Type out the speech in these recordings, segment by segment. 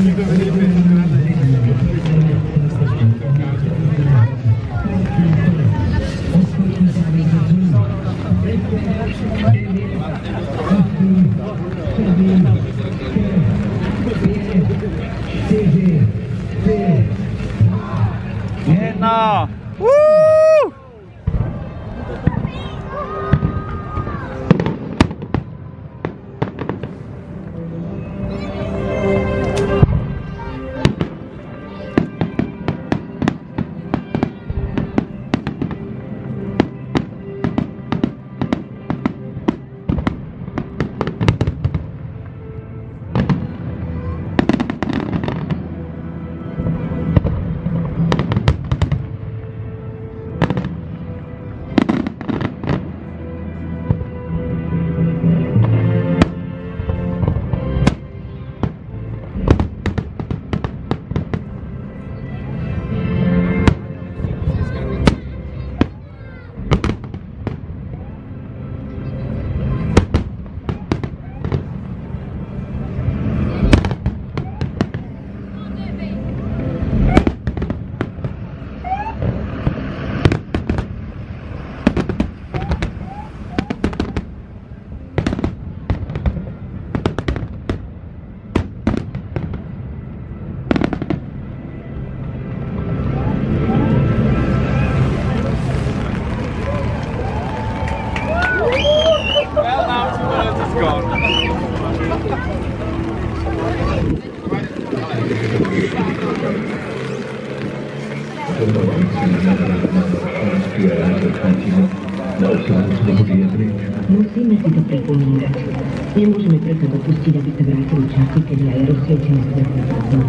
Obrigado, Felipe. Nemôžeme preto dopustiť, aby sa vrátili časy, keď aj rozsvietené svetlo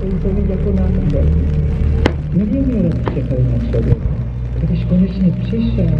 to i powiedział ojcowi diakonatu Nie wiemy rozprzekaj na siebie. Gdybyś koniecznie przyszedł,